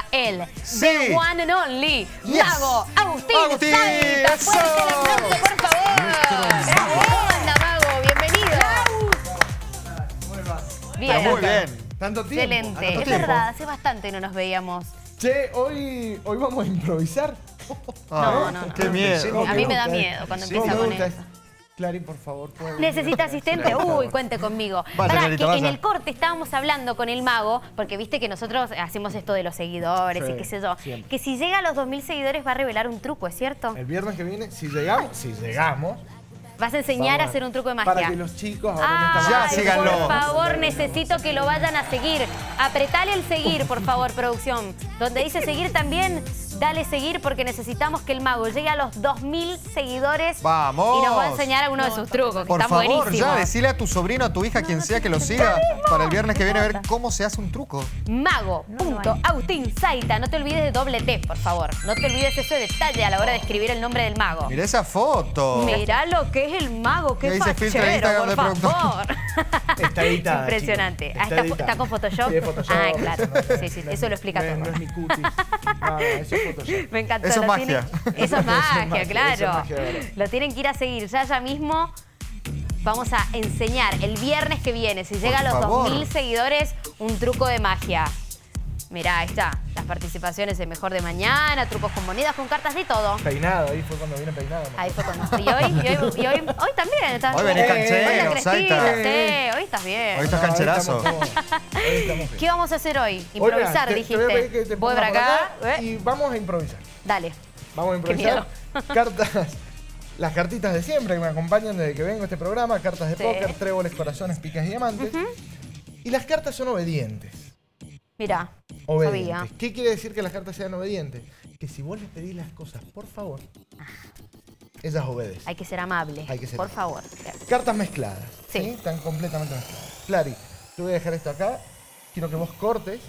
a él, Sí. the one and only, Yes. Mago Agustín, Agustín, Salta. Fuerte el aplauso, por favor. ¿Cómo anda, Mago? Bienvenido. Bien. Está muy bien. Tanto tiempo. Excelente. Tanto Es tiempo. verdad, hace bastante no nos veíamos. Che, hoy, hoy vamos a improvisar. No, no, no. Qué miedo. ¿Cómo A mí me da gusta, miedo eh? cuando ¿Cómo empieza con gusta eso. Clarín, por favor. ¿Necesita asistente? Uy, cuente conmigo. Vaya, Pará, Clarita, que en el corte estábamos hablando con el mago, porque viste que nosotros hacemos esto de los seguidores Sí, y qué sé yo. siempre. Que si llega a los 2.000 seguidores va a revelar un truco, ¿es cierto? El viernes que viene, si llegamos, si llegamos. Vas a enseñar vamos a hacer un truco de magia. Para que los chicos ahora esta Ya, síganlo. por favor, necesito que lo vayan a seguir. Apretale el seguir, por favor, producción. Donde dice seguir también, dale seguir porque necesitamos que el mago llegue a los 2.000 seguidores. ¡Vamos! Y nos va a enseñar alguno de sus trucos, que Por están favor, buenísimos. ya, decile a tu sobrino, a tu hija, quien sea que lo siga, para el viernes que viene a ver cómo se hace un truco. Mago.Agustín Zaita. No te olvides de doble T, por favor. No te olvides ese detalle a la hora de escribir el nombre del mago. Mira esa foto. Mirá lo que es el mago, qué fachero, por favor. Está editada, Impresionante. chicos. Ah, Está está, editada. está con Photoshop. Sí, Photoshop. Ah, claro. Sí, sí, eso lo explica no, todo. No es mi cutis. No, eso es. Me encantó. Eso es magia. tienen- Eso es magia, claro. eso es magia, de verdad. lo tienen que ir a seguir. Ya, ya mismo vamos a enseñar el viernes que viene, si llega a los favor. 2.000 seguidores, un truco de magia. Mirá, ahí está. Las participaciones de Mejor de Mañana, trucos con monedas, con cartas de todo. Peinado, ahí fue cuando vine peinado. Ahí fue cuando... Y hoy, y hoy, y hoy, hoy también. Estás Hoy venís Hoy canchero, Zaita. sí, hoy estás bien. Hoy estás cancherazo. Hoy hoy. ¿Qué vamos a hacer hoy? Hoy, Improvisar, mira, te- te voy a pedir que dijiste. te Voy para por acá. ¿eh? Y vamos a improvisar. Dale. Vamos a Qué improvisar. Cartas, las cartitas de siempre que me acompañan desde que vengo a este programa. Cartas de Sí. póker, tréboles, corazones, picas y diamantes. Y las cartas son obedientes. Mira, Obedientes. sabía. ¿Qué quiere decir que las cartas sean obedientes? Que si vos les pedís las cosas, por favor, ellas obedecen. Hay que ser amable. Hay que ser Por amable. favor. Cartas mezcladas. Sí. Sí. Están completamente mezcladas. Clary, te voy a dejar esto acá. Quiero que vos cortes.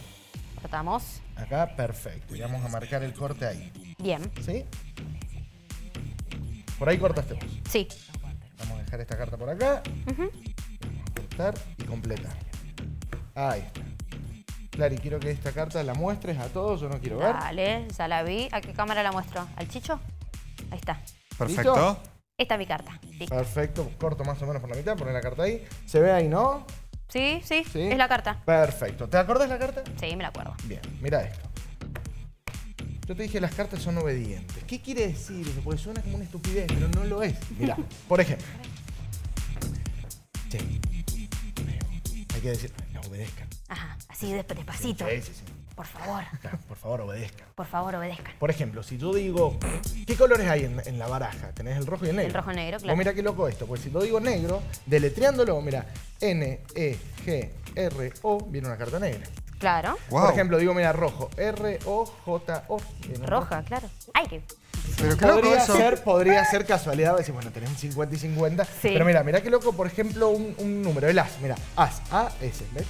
Cortamos. Acá, perfecto. Y vamos a marcar el corte ahí. Bien. ¿Sí? Por ahí cortaste vos. Sí. Vamos a dejar esta carta por acá. A cortar y completar. Ahí está. Clary, quiero que esta carta la muestres a todos. Yo no quiero ver. Dale, ya la vi. ¿A qué cámara la muestro? ¿Al chicho? Ahí está. Perfecto. Esta es mi carta. Listo. Perfecto. Corto más o menos por la mitad. Poner la carta ahí. ¿Se ve ahí, no? Sí, sí, Sí. es la carta. Perfecto. ¿Te acordás la carta? Sí, me la acuerdo. Bien, mira esto. Yo te dije las cartas son obedientes. ¿Qué quiere decir eso? Porque suena como una estupidez, pero no lo es. Mira, por ejemplo. Che, hay que decir, obedezcan. Ajá, así desp- despacito. Sí, sí, sí. Por favor, Claro, por favor, obedezcan. por favor, obedezcan. Por ejemplo, si yo digo, ¿qué colores hay en, en la baraja? Tenés el rojo y el negro. El rojo y negro, claro. Vos mira qué loco esto, pues si yo digo negro, deletreándolo, mira, N, E, G, R, O, viene una carta negra. Claro. Wow. Por ejemplo, digo, mira, rojo, R, O, O. un Roja, claro. Ay, que. Pero qué loco Podría eso. ser, podría ser casualidad, decir, bueno, tenés un 50 y 50. Sí. Pero mira, mira qué loco, por ejemplo, un, un número, el as, mira, as, A, S, ¿ves?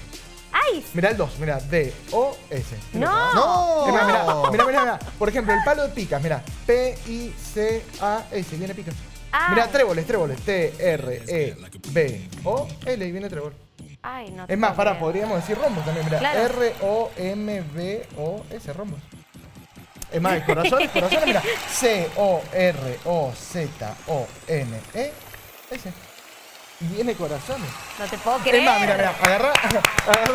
¡Ay! Mira el 2, mira, D, O, S. ¡No! ¡No! Mira, mira, mira, mira, mira. Por ejemplo, el palo de picas, mira, P, I, C, A, S, viene picas. Ah. Mira, tréboles, tréboles, T, R, E, B, O, L, y viene trébol. Ay, no Es más, para, podríamos decir rombos también, mira, Claro. R, O, M, B, O, S, rombos. Es más, corazones, corazones, mira, C, O, R, O, Z, O, N, E, S. Y viene corazones. No te puedo creer. Es más, mira, mira, agarrá, agarrá,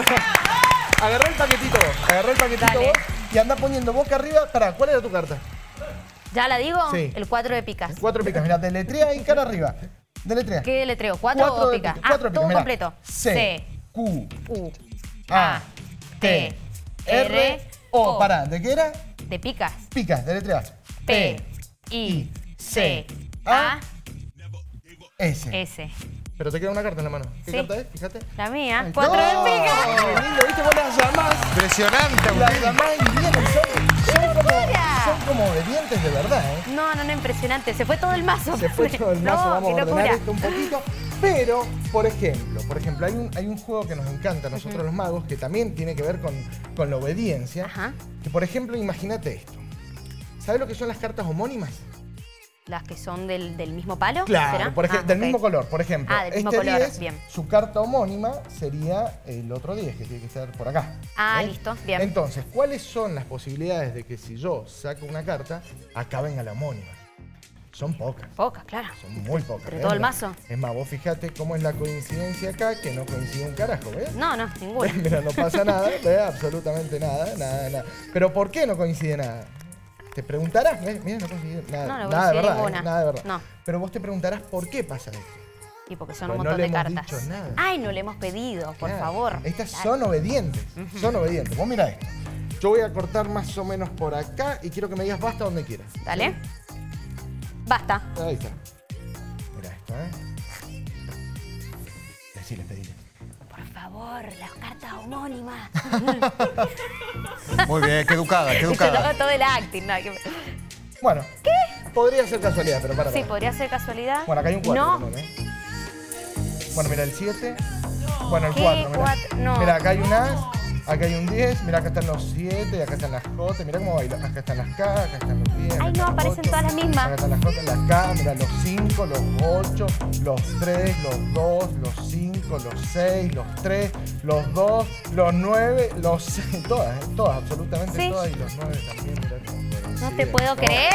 agarrá el paquetito vos, agarrá el paquetito Dale. vos y anda poniendo boca arriba. Pará, ¿cuál era tu carta? ¿Ya la digo? Sí. El 4 de picas. Cuatro picas, mira, deletrea ahí cara arriba. Deletrea. ¿Qué letreo? ¿Cuatro Cuatro o de picas? pica- Ah, cuatro de todo picas, completo. C, Q, U, A, T, R. O. Pará, ¿de qué era? De picas. Picas, deletrea. P, I, C, A, S. S. Pero te queda una carta en la mano. ¿Qué Sí. carta es? Fíjate. La mía. Ay, Cuatro no. de picas. Lindo, ¿viste? Vos las llamás. Impresionante, Las Agustín. llamás y vienen. Son, son, como, locura! son como obedientes de verdad, ¿eh? No, no, no, impresionante. Se fue todo el mazo. Se fue todo el mazo, No, vamos qué a ordenar locura. esto un poquito. Pero, por ejemplo, por ejemplo, hay un, hay un juego que nos encanta a nosotros los magos que también tiene que ver con, con la obediencia. Ajá. Que, por ejemplo, imagínate esto. ¿Sabes lo que son las cartas homónimas? Las que son del, del mismo palo. Claro, ¿será? por Ah, del mismo color. Por ejemplo, Ah, del mismo este color, 10, bien. su carta homónima sería el otro 10, que tiene que estar por acá. Ah, ¿Eh? listo, bien. Entonces, ¿cuáles son las posibilidades de que si yo saco una carta, acá venga la homónima? Son pocas. Pocas, claro. Son muy pocas. ¿Entre ¿ves? todo el mazo? Es más, vos fijate cómo es la coincidencia acá, que no coincide un carajo, ¿ves? No, no, ninguna. Mira, no pasa nada, ¿ves? absolutamente nada, nada, nada. Pero ¿por qué no coincide nada? Te preguntarás, ¿ves? Mira, no coincide nada, No, no nada de verdad. ¿eh? nada de verdad. No. Pero vos te preguntarás por qué pasa esto. Y porque son Pues un no montón le de hemos cartas. dicho nada. Ay, no le hemos pedido, por Claro, favor. Estas Claro. son obedientes, son obedientes. Vos mira esto. Yo voy a cortar más o menos por acá y quiero que me digas basta donde quieras. Dale. Basta. Ahí está. Mira esto, ¿eh? Decile, pedile. Por favor, las cartas homónimas. Muy bien, qué educada, qué Se educada. hago todo el acting. ¿no? Que- Bueno. ¿Qué? Podría ser casualidad, pero para. Sí, para. podría ser casualidad. Bueno, acá hay un 4 No, también, ¿eh? Bueno, mira el 7. Bueno, el ¿Qué 4. Mira. No. mira, acá hay un As, acá hay un 10, mira acá están los 7, acá están las J, mira cómo baila. Acá están las K, acá están los 10. acá Ay, no, aparecen todas las mismas. Acá están las J, las K, mira los 5, los 8, los 3, los 2, los 5, los 6, los 3, los 2, los 9, los 6, todas, ¿eh? todas, absolutamente Sí. todas, y los 9 también, mira cómo no te puedo ¿no? creer.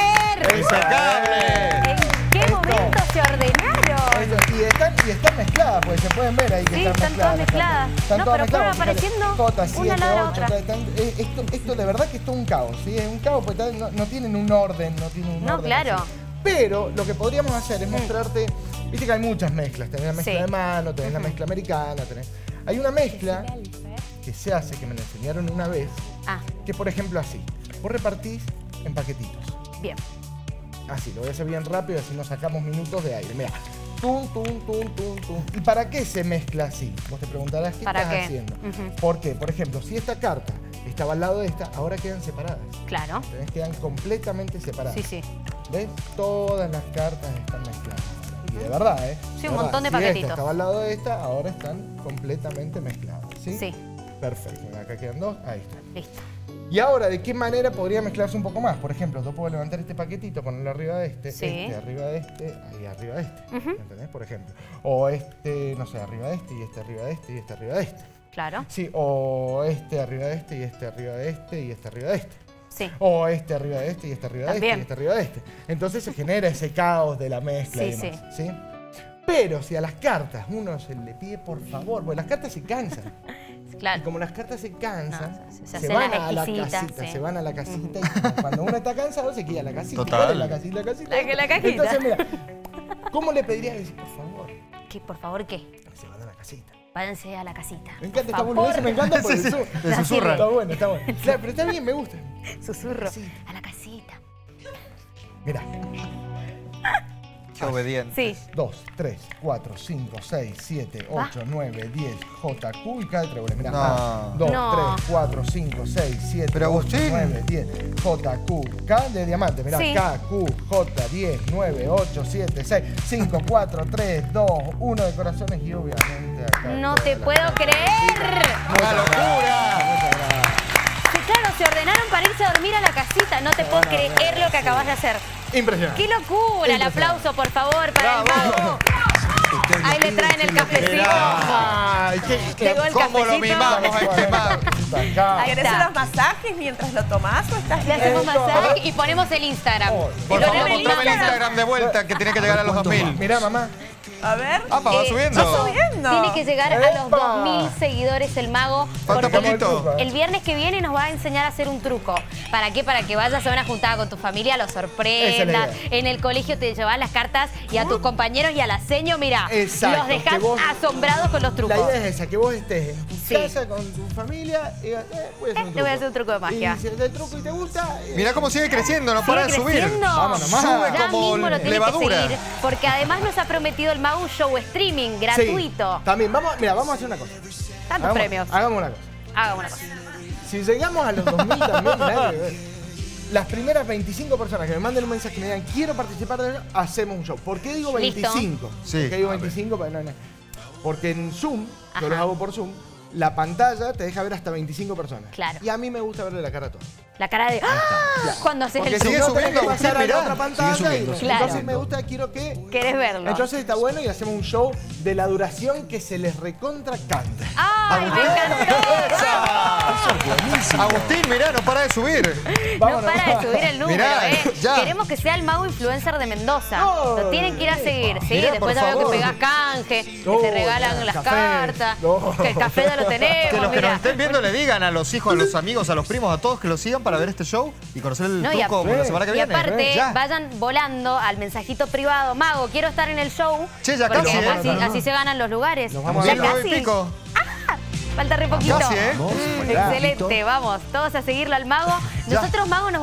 ¡Impecable! ¿En qué Esto. momento se ordenaron? Esto, Y están, y están mezcladas, porque se pueden ver ahí que Sí, están, están todas mezcladas. mezcladas. Están No, todas pero fueron mezcladas, fíjate. apareciendo una 7, al lado de la 8, otra. están- eh, esto, esto de verdad que es un caos, ¿sí? Es un caos porque no, no tienen un orden, no tienen un No, orden. claro. así. Pero lo que podríamos hacer es mostrarte, viste que hay muchas mezclas, tenés la mezcla Sí. de mano, tenés la mezcla americana, tenés... Hay una mezcla que se hace, que me la enseñaron una vez, Ah, que por ejemplo así, vos repartís en paquetitos. bien. Así, lo voy a hacer bien rápido, así nos sacamos minutos de aire. Mira, tum, tum, tum, tum, tum. ¿Y para qué se mezcla así? Vos te preguntarás qué ¿Para estás qué? haciendo. Ujú. ¿Por qué? Por ejemplo, si esta carta estaba al lado de esta, ahora quedan separadas. Claro. ¿Entendés? Quedan completamente separadas. Sí, sí. ¿Ves? Todas las cartas están mezcladas. Y de verdad, ¿eh? Sí, De un verdad, montón de si paquetitos. Esta estaba al lado de esta, ahora están completamente mezcladas. ¿Sí? Sí. Perfecto. Acá quedan dos, ahí está. Listo. Y ahora, ¿de qué manera podría mezclarse un poco más? Por ejemplo, yo puedo levantar este paquetito, ponerlo arriba de este, Sí. este arriba de este, ahí arriba de este. ¿Entendés? Por ejemplo. O este, no sé, arriba de este, y este arriba de este, y este arriba de este. Claro. Sí, o este arriba de este, y este arriba de este, y este arriba de este. Sí. O este arriba de este, y este arriba de este, y este arriba de este. Entonces se genera ese caos de la mezcla y Sí, demás. ¿sí? Pero si a las cartas uno se le pide por favor, porque las cartas se cansan. Y como las cartas se cansan, No, se- se se, hacen van a la casita, sí. se van a la casita y cuando uno está cansado se queda a la casita. Total. ¿Cuál es la casita? La casita. La la cajita. Entonces, mira, ¿cómo le pediría decir, por favor, ¿Qué, por favor, qué? se van a la casita? Váyanse a la casita. Me encanta Por boludez, favor. me encanta porque Sí, sí, su- te susurran. Está bueno, está bueno. Claro, pero está bien, me gusta. Susurro. A la casita. Mira, Qué obediente. Sí. 2, 3, 4, 5, 6, 7, 8, 9, 10, J, Q y K de tréboles. Mira, No. 2, No. 3, 4, 5, 6, 7, Pero 8, Agustín. 9, 10, J, Q, K de diamante. Mira, Sí. K, Q, J, 10, 9, 8, 7, 6, 5, 4, 3, 2, 1 de corazones y obviamente acá. No toda te la- puedo creer. ¡Una locura! Sí, claro, se ordenaron para irse a dormir a la casita. No te puedo creer lo que acabas de hacer. Impresionante. ¡Qué locura! El aplauso, por favor, para el mago. Ahí le traen el cafecito. Ay, qué, qué- Llegó el ¿Cómo lo cafecito. mimamos a este mago? Acá. Ahí ¿Querés está. unos masajes mientras lo tomás o estás Le hacemos masaje y ponemos el Instagram. Oh, Por Y favor, mostrame el Instagram de vuelta que tiene que llegar a los 2000. Mirá, mamá. A ver. ¡Apa, va Eh, subiendo! va subiendo. Tiene que llegar a los ¡Epa! 2000 seguidores el mago. Falta porque poquito. El viernes que viene nos va a enseñar a hacer un truco. ¿Para qué? Para que vayas a una juntada con tu familia, lo sorprendas. En el colegio te llevas las cartas y a tus compañeros y a la seño, mira, Exacto, los dejas vos- asombrados con los trucos. La idea es esa, que vos estés en tu Sí. casa con tu familia y digas, eh, voy a hacer un Eh, truco. te voy a hacer un truco de magia. Y si el truco y te gusta... eh, Mirá cómo sigue creciendo, no para de subir. Vámonos más. Sube Ya como mismo lo levadura. que seguir, porque además nos ha prometido el Mago un show streaming sí, gratuito. también, vamos, mira, vamos a hacer una cosa. Tantos Hagamos- premios. Hagamos una cosa. Hagamos una cosa. Si llegamos a los 2000 también, que- las primeras 25 personas que me manden un mensaje y me digan quiero participar de hacemos un show. ¿Por qué digo Listo. 25? Sí. ¿Por qué digo A ver. 25? Porque, no, no. Porque en Zoom, Ajá. yo los hago por Zoom, la pantalla te deja ver hasta 25 personas. Claro. Y a mí me gusta verle la cara a todos. La cara de ¡Ah! cuando haces Porque el si Sigue no, zoom. tenés que subiendo, pasar a mirá. la otra pantalla. Sigue subiendo, y- sigue Entonces subiendo. me gusta, quiero que... ¿Querés verlo? Entonces está bueno y hacemos un show de la duración que se les recontra canta. ¡Ay, me encantó! Agustín, mirá, no para de subir. No para de subir el número, Mirá, ¿eh? ya. Queremos que sea el mago influencer de Mendoza. Lo tienen que ir a seguir. Sí, Mirá, después ya veo que pegás canje, que te regalan ya, las café. cartas, No. que el café ya lo tenemos. Que los que mirá. nos estén viendo le digan a los hijos, a los amigos, a los primos, a todos que lo sigan para ver este show y conocer el No, y truco la semana que Y viene. aparte, Ya. vayan volando al mensajito privado. Mago, quiero estar en el show. Che, ya casi, ¿eh? así, así se ganan los lugares. Nos vamos ya a casi. Falta re poquito. Casi, ¿eh? Vamos, Excelente, vamos, todos a seguirlo al mago. Nosotros, mago, nos